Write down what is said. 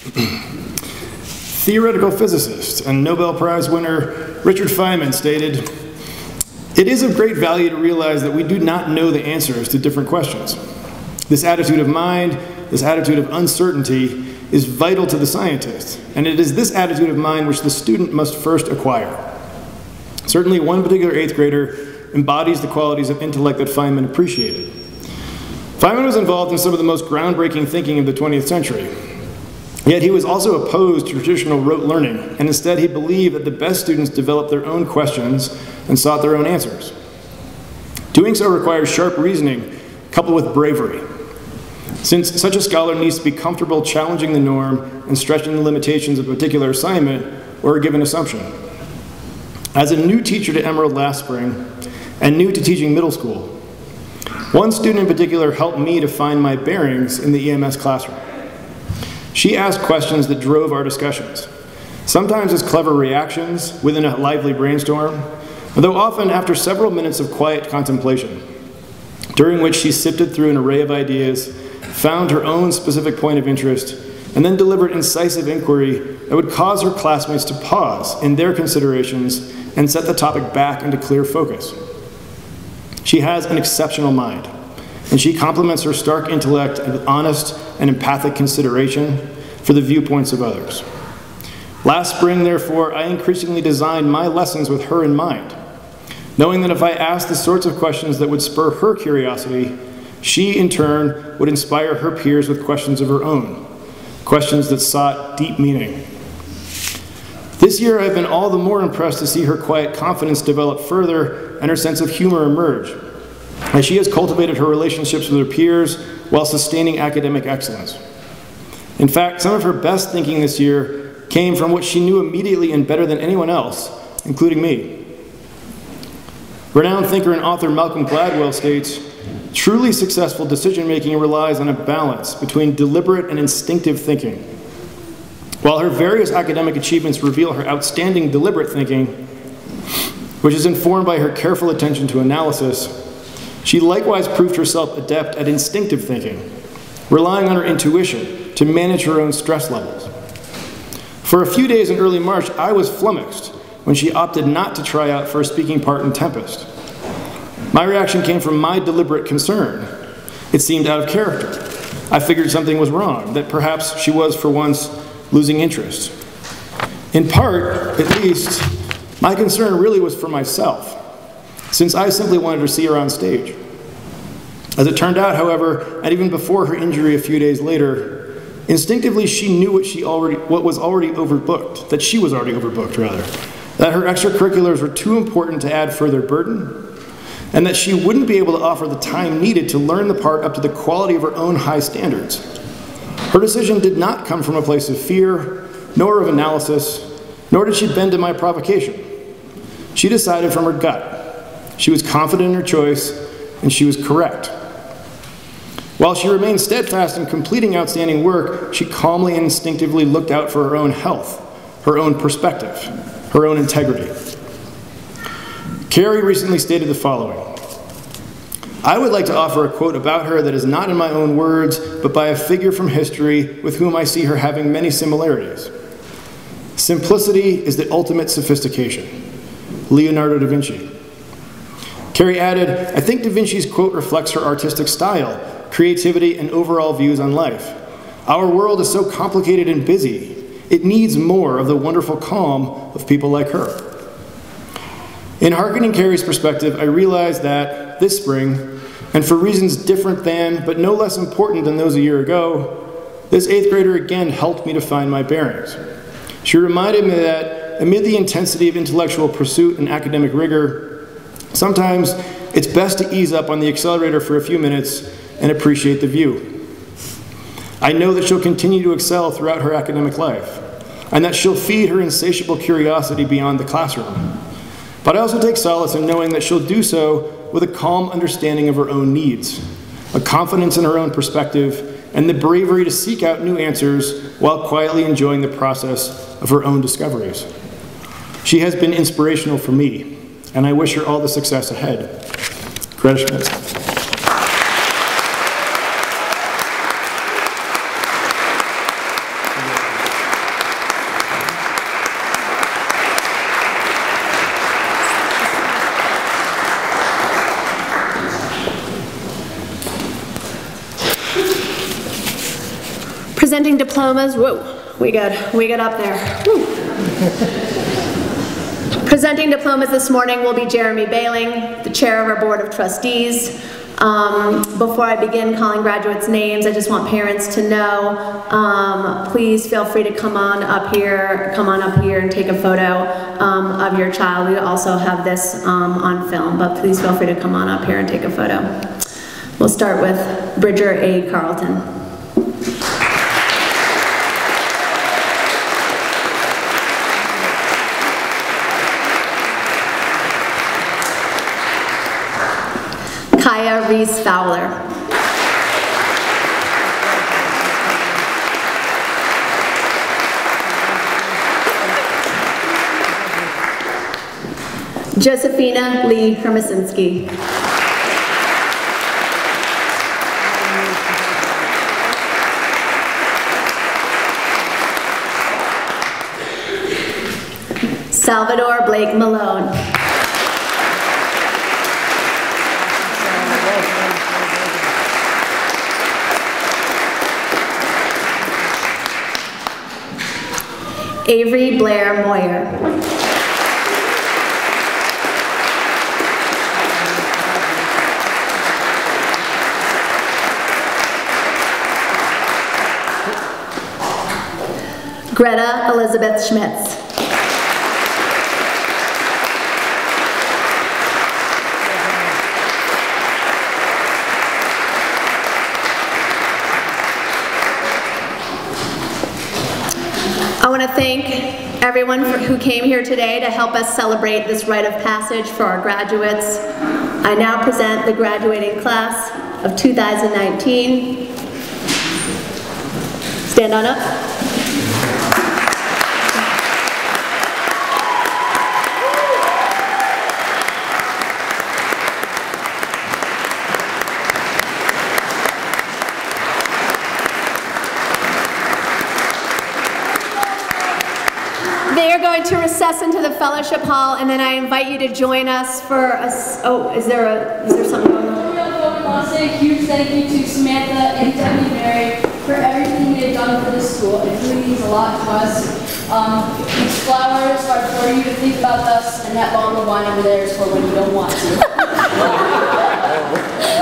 Theoretical physicist and Nobel Prize winner Richard Feynman stated, It is of great value to realize that we do not know the answers to different questions. This attitude of mind, this attitude of uncertainty, is vital to the scientist, and it is this attitude of mind which the student must first acquire. Certainly, one particular eighth grader embodies the qualities of intellect that Feynman appreciated. Feynman was involved in some of the most groundbreaking thinking of the 20th century. Yet he was also opposed to traditional rote learning, and instead he believed that the best students developed their own questions and sought their own answers. Doing so requires sharp reasoning coupled with bravery. Since such a scholar needs to be comfortable challenging the norm and stretching the limitations of a particular assignment or a given assumption. As a new teacher to Emerald last spring, and new to teaching middle school, one student in particular helped me to find my bearings in the EMS classroom. She asked questions that drove our discussions, sometimes as clever reactions within a lively brainstorm, though often after several minutes of quiet contemplation, during which she sifted through an array of ideas found her own specific point of interest, and then delivered incisive inquiry that would cause her classmates to pause in their considerations and set the topic back into clear focus. She has an exceptional mind, and she complements her stark intellect with honest and empathic consideration for the viewpoints of others. Last spring, therefore, I increasingly designed my lessons with her in mind, knowing that if I asked the sorts of questions that would spur her curiosity, she, in turn, would inspire her peers with questions of her own, questions that sought deep meaning. This year, I've been all the more impressed to see her quiet confidence develop further and her sense of humor emerge, as she has cultivated her relationships with her peers while sustaining academic excellence. In fact, some of her best thinking this year came from what she knew immediately and better than anyone else, including me. Renowned thinker and author Malcolm Gladwell states Truly successful decision making relies on a balance between deliberate and instinctive thinking. While her various academic achievements reveal her outstanding deliberate thinking, which is informed by her careful attention to analysis, she likewise proved herself adept at instinctive thinking, relying on her intuition to manage her own stress levels. For a few days in early March, I was flummoxed when she opted not to try out for a speaking part in Tempest. My reaction came from my deliberate concern. It seemed out of character. I figured something was wrong, that perhaps she was, for once, losing interest. In part, at least, my concern really was for myself, since I simply wanted to see her on stage. As it turned out, however, and even before her injury a few days later, instinctively she knew what she already what was already overbooked, that she was already overbooked rather, that her extracurriculars were too important to add further burden, and that she wouldn't be able to offer the time needed to learn the part up to the quality of her own high standards. Her decision did not come from a place of fear, nor of analysis, nor did she bend to my provocation. She decided from her gut. She was confident in her choice, and she was correct. While she remained steadfast in completing outstanding work, she calmly and instinctively looked out for her own health, her own perspective, her own integrity. Carrie recently stated the following I would like to offer a quote about her that is not in my own words, but by a figure from history with whom I see her having many similarities. Simplicity is the ultimate sophistication. Leonardo da Vinci. Carrie added, I think Da Vinci's quote reflects her artistic style, creativity, and overall views on life. Our world is so complicated and busy, it needs more of the wonderful calm of people like her. In hearkening Carrie's perspective, I realized that this spring, and for reasons different than, but no less important than those a year ago, this eighth grader again helped me to find my bearings. She reminded me that amid the intensity of intellectual pursuit and academic rigor, sometimes it's best to ease up on the accelerator for a few minutes and appreciate the view. I know that she'll continue to excel throughout her academic life, and that she'll feed her insatiable curiosity beyond the classroom. But I also take solace in knowing that she'll do so with a calm understanding of her own needs, a confidence in her own perspective, and the bravery to seek out new answers while quietly enjoying the process of her own discoveries. She has been inspirational for me, and I wish her all the success ahead. Greta Schmitz. presenting diplomas. Whoa, we got we got up there. Woo! Presenting diplomas this morning will be Jeremy Bailing, the chair of our Board of Trustees. Um, Before I begin calling graduates' names, I just want parents to know, um, please feel free to come on up here, come on up here and take a photo um, of your child. We also have this um, on film, but please feel free to come on up here and take a photo. We'll start with Bridger A. Carlton. Kaya Reese Fowler. Josephina Lee Hermasinski. Salvador Blake Malone. Avery Blair Moyer. Greta Elizabeth Schmitz. I want to thank everyone for- who came here today to help us celebrate this rite of passage for our graduates. I now present the graduating class of 2019. Stand on up. They are going to recess into the fellowship hall, and then I invite you to join us for a. oh, is there a, is there something going on? I want to say a huge thank you to Samantha and Debbie Mary for everything they've done for this school. It really means a lot to us. Um, these flowers are for you to think about us, and that bottle of wine over there is for when you don't want to.